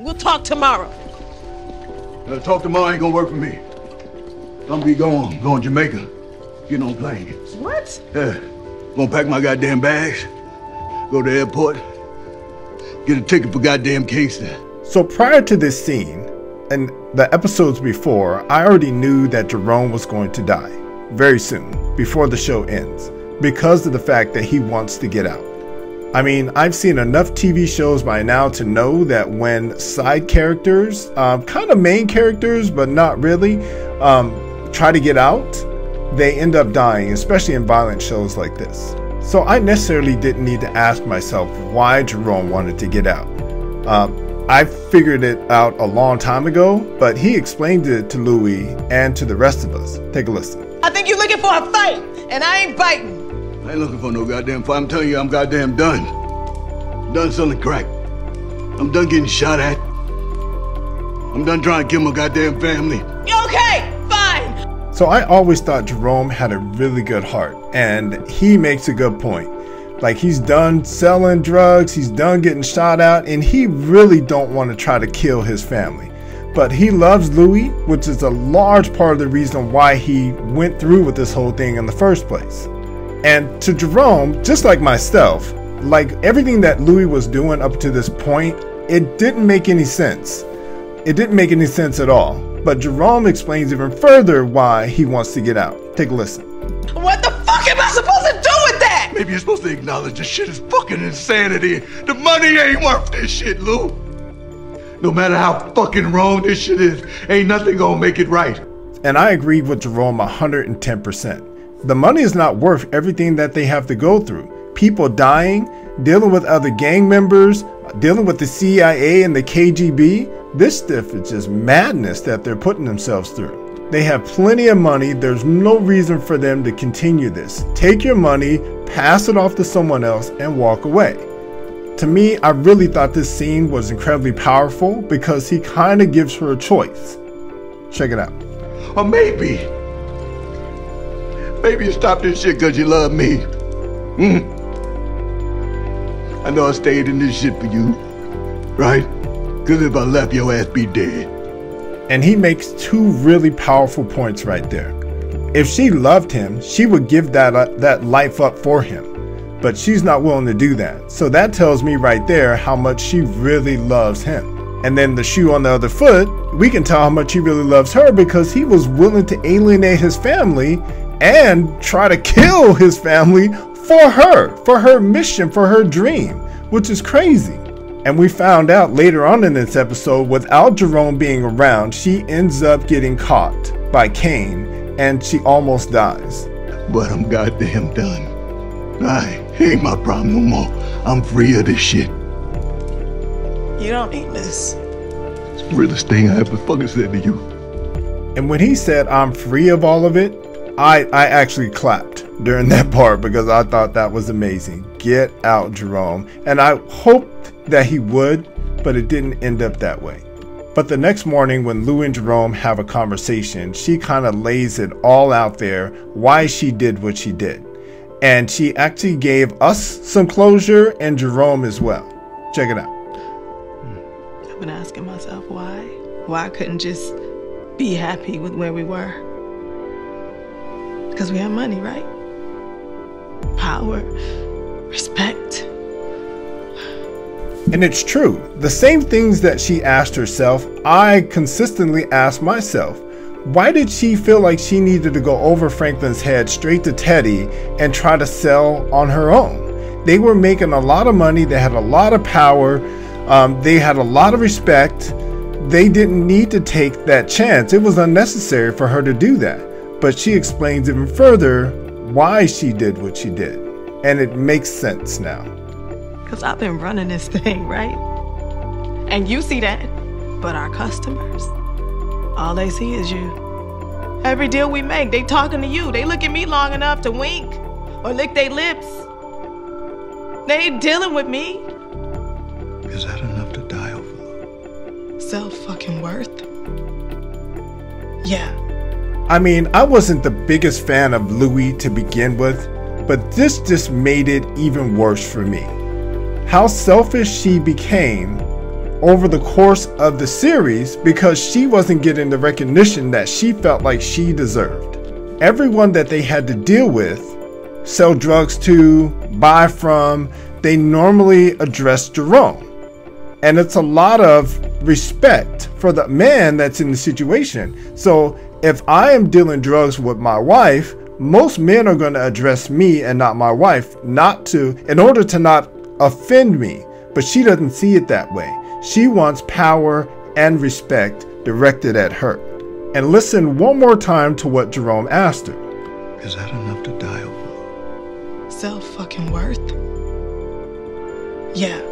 We'll talk tomorrow. Uh, talk tomorrow ain't gonna work for me. I'm be going, going Jamaica. Get on plane. What? Yeah. Gonna pack my goddamn bags, go to the airport, get a ticket for goddamn Kingston. So prior to this scene, and the episodes before, I already knew that Jerome was going to die very soon, before the show ends, because of the fact that he wants to get out. I mean, I've seen enough TV shows by now to know that when side characters, um, kind of main characters, but not really, um, try to get out, they end up dying, especially in violent shows like this. So I necessarily didn't need to ask myself why Jerome wanted to get out. Um, I figured it out a long time ago, but he explained it to Louie and to the rest of us. Take a listen. I think you're looking for a fight, and I ain't biting. I ain't looking for no goddamn fight. I'm telling you, I'm goddamn done. I'm done selling crack. I'm done getting shot at. I'm done trying to kill my goddamn family. Okay, fine. So I always thought Jerome had a really good heart, and he makes a good point. Like he's done selling drugs, he's done getting shot out, and he really don't want to try to kill his family. But he loves Louie, which is a large part of the reason why he went through with this whole thing in the first place. And to Jerome, just like myself, like everything that Louie was doing up to this point, it didn't make any sense. It didn't make any sense at all. But Jerome explains even further why he wants to get out. Take a listen. What the fuck am I supposed to do with that? Maybe you're supposed to acknowledge this shit is fucking insanity. The money ain't worth this shit, Lou. No matter how fucking wrong this shit is, ain't nothing gonna make it right. And I agree with Jerome 110%. The money is not worth everything that they have to go through. People dying, dealing with other gang members, dealing with the CIA and the KGB. This stuff is just madness that they're putting themselves through. They have plenty of money. There's no reason for them to continue this. Take your money, pass it off to someone else, and walk away. To me, I really thought this scene was incredibly powerful because he kind of gives her a choice. Check it out. Or maybe, maybe you stop this shit because you love me. Hmm? I know I stayed in this shit for you, right? Because if I left, your ass be dead. And he makes two really powerful points right there. If she loved him, she would give that uh, that life up for him. But she's not willing to do that. So that tells me right there how much she really loves him. And then the shoe on the other foot, we can tell how much he really loves her because he was willing to alienate his family and try to kill his family for her, for her mission, for her dream, which is crazy. And we found out later on in this episode, without Jerome being around, she ends up getting caught by Kane and she almost dies. But I'm goddamn done. I ain't my problem no more. I'm free of this shit. You don't need this. It's the realest thing I ever fucking said to you. And when he said, I'm free of all of it, I, I actually clapped during that part because I thought that was amazing. Get out, Jerome. And I hoped that he would, but it didn't end up that way. But the next morning, when Lou and Jerome have a conversation, she kind of lays it all out there why she did what she did. And she actually gave us some closure and Jerome as well. Check it out. Hmm. I've been asking myself why. Why I couldn't just be happy with where we were. Because we have money, right? Power, respect. And it's true. The same things that she asked herself, I consistently asked myself. Why did she feel like she needed to go over Franklin's head straight to Teddy and try to sell on her own? They were making a lot of money, they had a lot of power, um, they had a lot of respect. They didn't need to take that chance. It was unnecessary for her to do that. But she explains even further why she did what she did. And it makes sense now. Because I've been running this thing, right? And you see that. But our customers, all they see is you. Every deal we make, they talking to you. They look at me long enough to wink or lick their lips. They ain't dealing with me. Is that enough to die over? Self fucking worth. Yeah. I mean, I wasn't the biggest fan of Louie to begin with, but this just made it even worse for me. How selfish she became over the course of the series because she wasn't getting the recognition that she felt like she deserved. Everyone that they had to deal with, sell drugs to, buy from, they normally address Jerome. And it's a lot of respect for the man that's in the situation. So if I am dealing drugs with my wife, most men are going to address me and not my wife, not to, in order to not offend me. But she doesn't see it that way. She wants power and respect directed at her. And listen one more time to what Jerome asked her. Is that enough to die over? Self fucking worth? Yeah.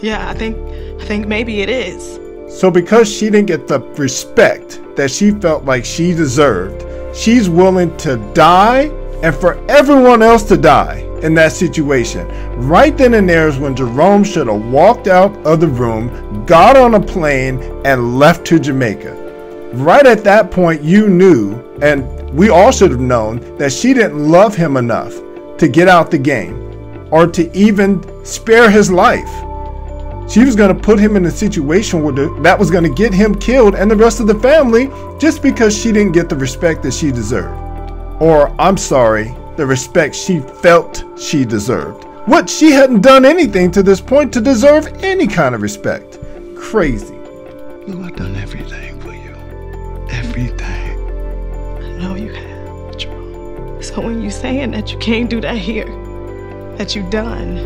Yeah, I think I think maybe it is. So because she didn't get the respect that she felt like she deserved, she's willing to die and for everyone else to die in that situation. Right then and there is when Jerome should have walked out of the room, got on a plane, and left to Jamaica. Right at that point, you knew, and we all should have known, that she didn't love him enough to get out the game or to even spare his life. She was going to put him in a situation where the, that was going to get him killed and the rest of the family just because she didn't get the respect that she deserved. Or, I'm sorry, the respect she felt she deserved. What she hadn't done anything to this point to deserve any kind of respect. Crazy. Lou, I've done everything for you. Everything. I know you have, Jerome. So when you're saying that you can't do that here, that you're done,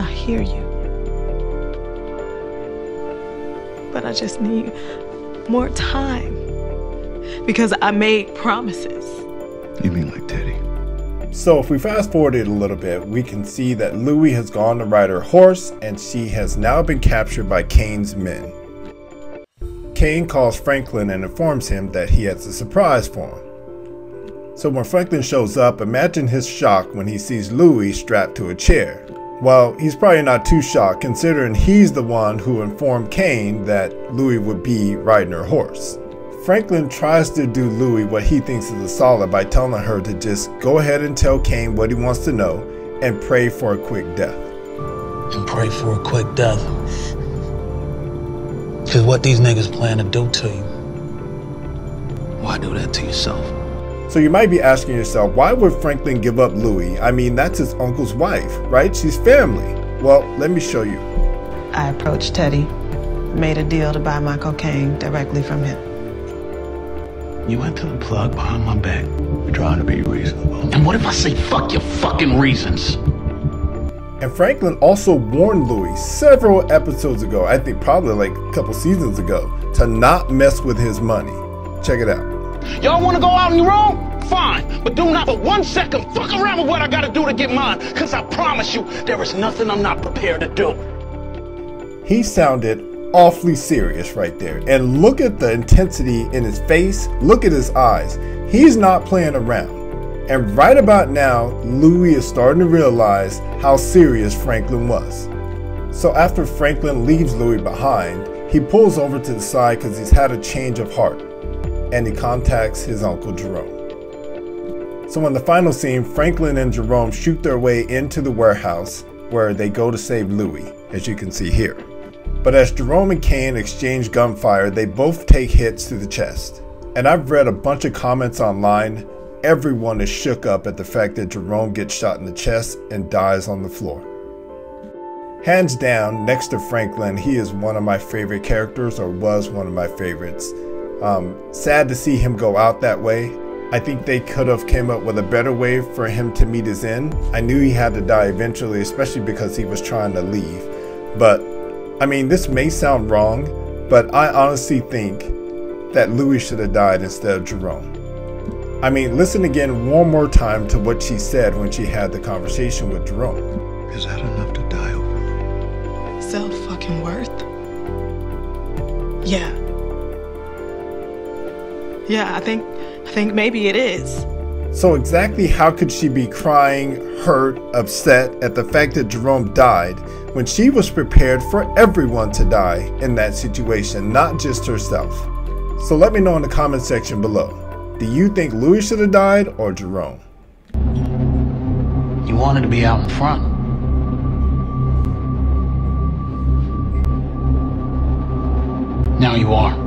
I hear you. But I just need more time because I made promises. You mean like Teddy? So if we fast forward it a little bit, we can see that Louie has gone to ride her horse and she has now been captured by Kane's men. Kane calls Franklin and informs him that he has a surprise for him. So when Franklin shows up, imagine his shock when he sees Louie strapped to a chair. Well, he's probably not too shocked considering he's the one who informed Kane that Louie would be riding her horse. Franklin tries to do Louie what he thinks is a solid by telling her to just go ahead and tell Kane what he wants to know and pray for a quick death. And pray for a quick death. Because what these niggas plan to do to you. Why do that to yourself? So you might be asking yourself, why would Franklin give up Louie? I mean, that's his uncle's wife, right? She's family. Well, let me show you. I approached Teddy, made a deal to buy my cocaine directly from him. You went to the plug behind my back. We're trying to be reasonable. And what if I say fuck your fucking reasons? And Franklin also warned Louie several episodes ago, I think probably like a couple seasons ago, to not mess with his money. Check it out. Y'all wanna go out on your own? Fine, but do not for one second fuck around with what I gotta do to get mine, cause I promise you, there is nothing I'm not prepared to do. He sounded awfully serious right there. And look at the intensity in his face, look at his eyes. He's not playing around. And right about now, Louie is starting to realize how serious Franklin was. So after Franklin leaves Louie behind, he pulls over to the side because he's had a change of heart and he contacts his uncle Jerome. So in the final scene, Franklin and Jerome shoot their way into the warehouse where they go to save Louie, as you can see here. But as Jerome and Kane exchange gunfire, they both take hits to the chest. And I've read a bunch of comments online. Everyone is shook up at the fact that Jerome gets shot in the chest and dies on the floor. Hands down, next to Franklin, he is one of my favorite characters, or was one of my favorites. Um, sad to see him go out that way. I think they could have came up with a better way for him to meet his end. I knew he had to die eventually, especially because he was trying to leave. But, I mean, this may sound wrong, but I honestly think that Louie should have died instead of Jerome. I mean, listen again one more time to what she said when she had the conversation with Jerome. Is that enough to die over? Self fucking worth? Yeah. Yeah, I think I think maybe it is. So exactly how could she be crying, hurt, upset at the fact that Jerome died when she was prepared for everyone to die in that situation, not just herself? So let me know in the comment section below. Do you think Louie should have died or Jerome? You wanted to be out in front. Now you are.